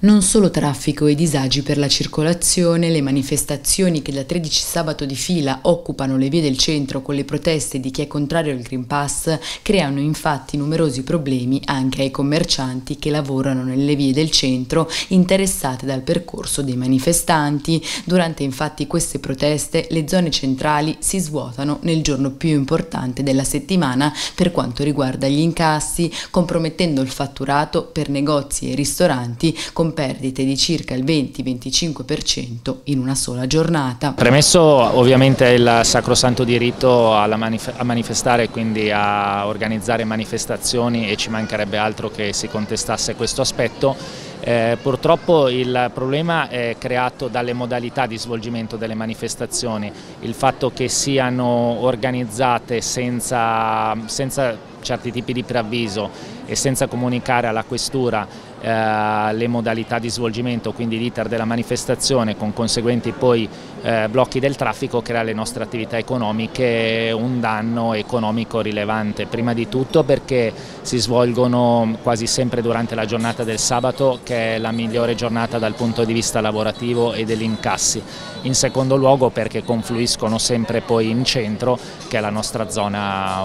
Non solo traffico e disagi per la circolazione, le manifestazioni che da 13 sabato di fila occupano le vie del centro con le proteste di chi è contrario al Green Pass creano infatti numerosi problemi anche ai commercianti che lavorano nelle vie del centro interessate dal percorso dei manifestanti. Durante infatti queste proteste le zone centrali si svuotano nel giorno più importante della settimana per quanto riguarda gli incassi, compromettendo il fatturato per negozi e ristoranti con con perdite di circa il 20-25% in una sola giornata. Premesso ovviamente il sacrosanto diritto manif a manifestare quindi a organizzare manifestazioni e ci mancherebbe altro che si contestasse questo aspetto, eh, purtroppo il problema è creato dalle modalità di svolgimento delle manifestazioni, il fatto che siano organizzate senza, senza certi tipi di preavviso e senza comunicare alla questura eh, le modalità di svolgimento, quindi l'iter della manifestazione con conseguenti poi eh, blocchi del traffico crea le nostre attività economiche un danno economico rilevante, prima di tutto perché si svolgono quasi sempre durante la giornata del sabato che è la migliore giornata dal punto di vista lavorativo e degli incassi, in secondo luogo perché confluiscono sempre poi in centro che è la nostra zona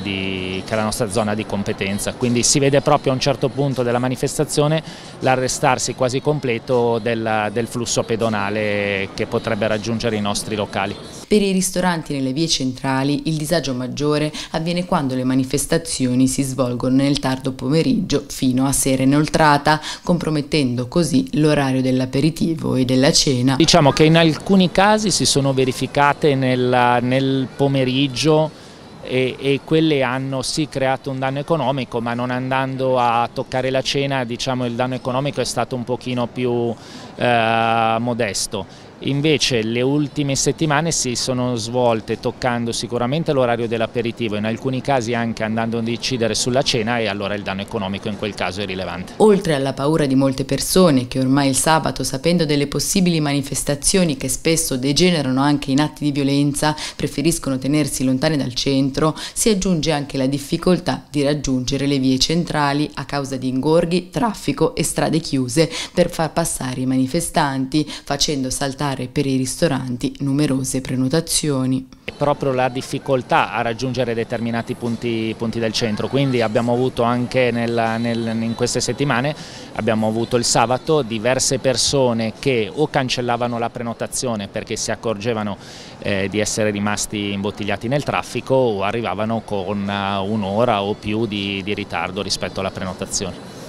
di, è la nostra zona di competenza, quindi si vede proprio a un certo punto della manifestazione l'arrestarsi quasi completo del, del flusso pedonale che potrebbe raggiungere i nostri locali. Per i ristoranti nelle vie centrali il disagio maggiore avviene quando le manifestazioni si svolgono nel tardo pomeriggio fino a sera inoltrata, compromettendo così l'orario dell'aperitivo e della cena. Diciamo che in alcuni casi si sono verificate nel, nel pomeriggio e, e, quelle hanno sì creato un danno economico ma non andando a toccare la cena diciamo il danno economico è stato un pochino più eh, modesto Invece le ultime settimane si sono svolte toccando sicuramente l'orario dell'aperitivo, in alcuni casi anche andando a decidere sulla cena e allora il danno economico in quel caso è rilevante. Oltre alla paura di molte persone che ormai il sabato, sapendo delle possibili manifestazioni che spesso degenerano anche in atti di violenza, preferiscono tenersi lontani dal centro, si aggiunge anche la difficoltà di raggiungere le vie centrali a causa di ingorghi, traffico e strade chiuse per far passare i manifestanti, facendo saltare fare per i ristoranti numerose prenotazioni. È proprio la difficoltà a raggiungere determinati punti, punti del centro, quindi abbiamo avuto anche nel, nel, in queste settimane, abbiamo avuto il sabato diverse persone che o cancellavano la prenotazione perché si accorgevano eh, di essere rimasti imbottigliati nel traffico o arrivavano con uh, un'ora o più di, di ritardo rispetto alla prenotazione.